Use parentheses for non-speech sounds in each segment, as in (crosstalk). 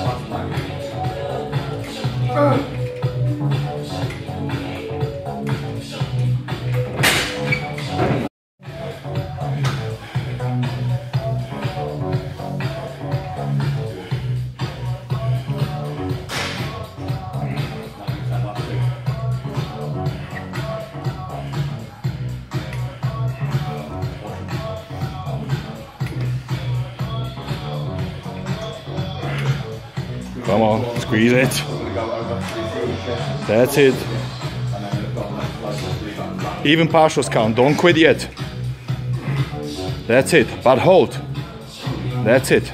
Fuck. Oh. Come on, squeeze it. That's it. Even partials count, don't quit yet. That's it, but hold. That's it.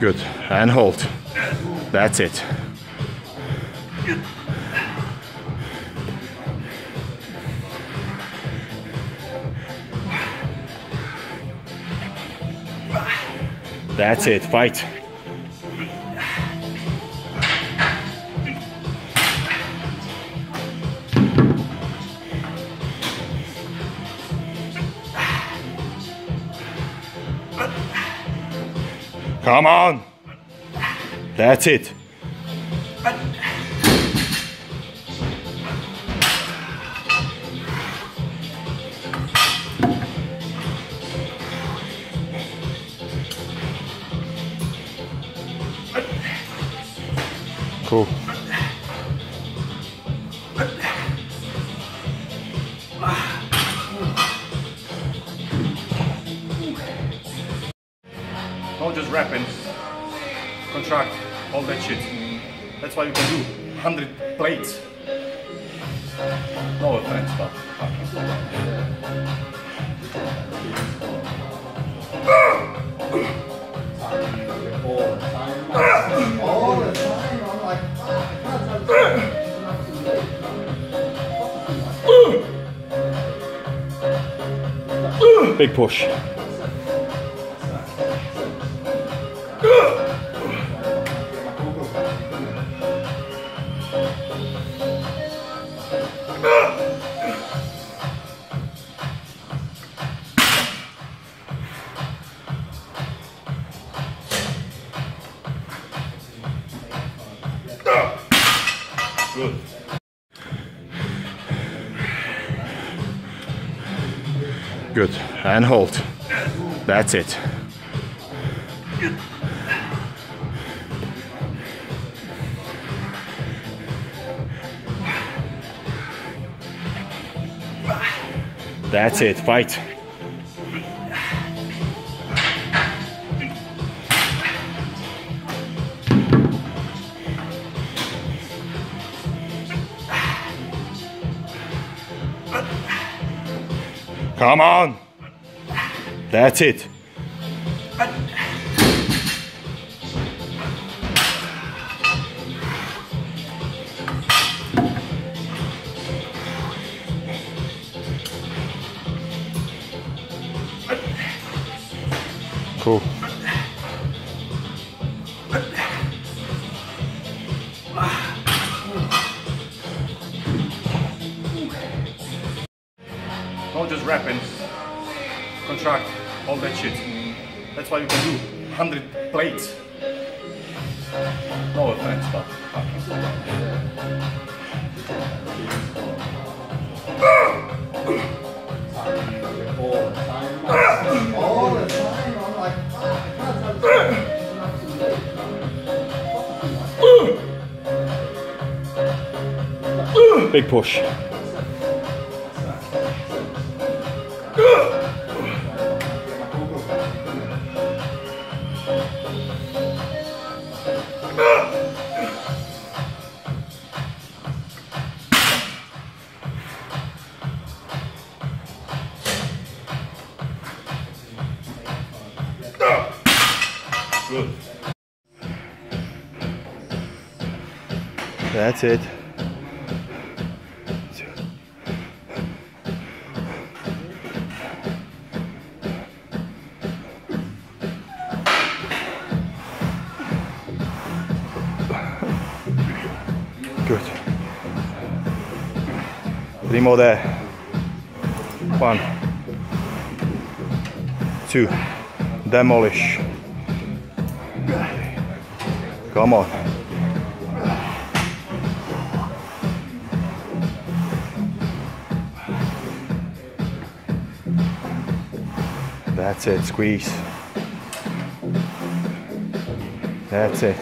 Good. And hold. That's it. That's it. Fight. Come on. That's it. Cool. Not just rapping, contract, all that shit. That's why you can do 100 plates. No offense, but Big push. Good. Good. And hold. That's it. That's it. Fight. Come on. That's it. Cool. Not just rapping, contract, all that shit. That's why you can do 100 plates. No offense, but Big push. Good. That's it. Good. Three more there. One. Two. Demolish. Come on. That's it, squeeze. That's it.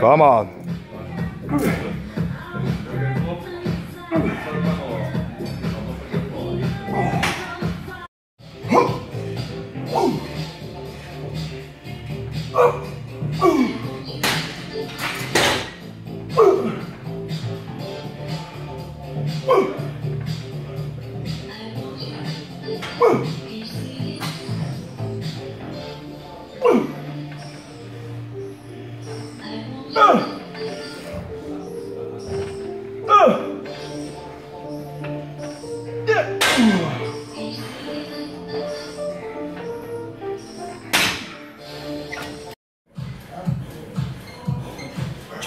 Come on.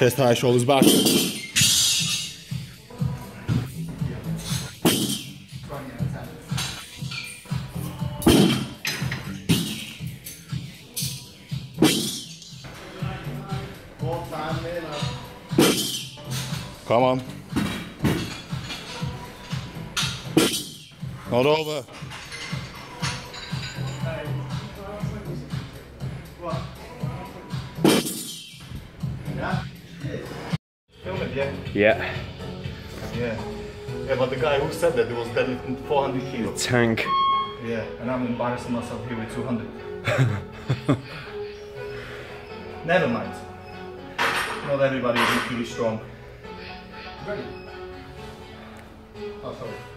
Chest high, shoulders back. Come on. Not over. Yeah? Yeah. Yeah. Yeah, but the guy who said that he was deadlifting 400 kilos. Tank. Yeah, and I'm embarrassing myself here with 200. (laughs) Never mind. Not everybody is equally strong. Ready? Oh, sorry.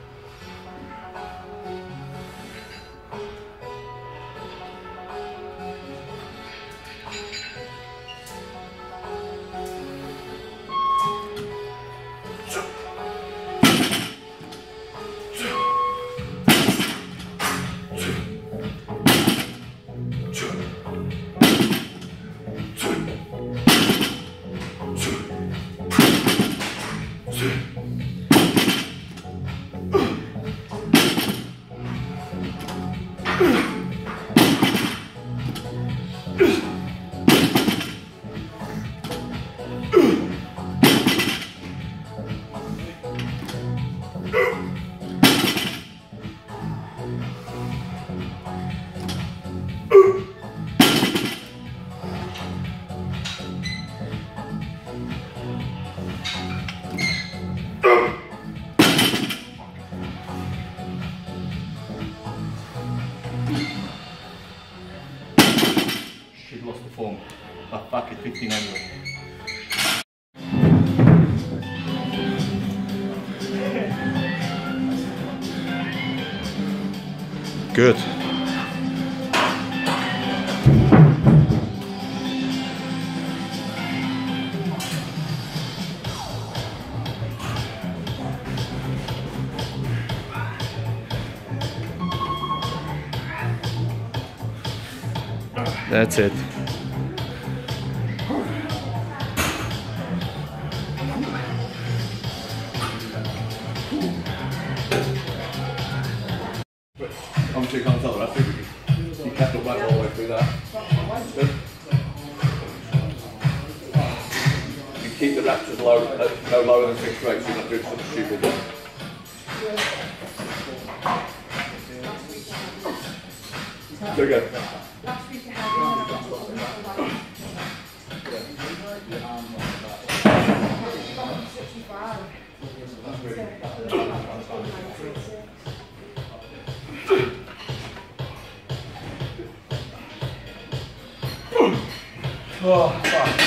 Good. That's it. keep the raptors low, uh, no lower than six rates, you're not doing something stupid there. There go. Oh, fuck.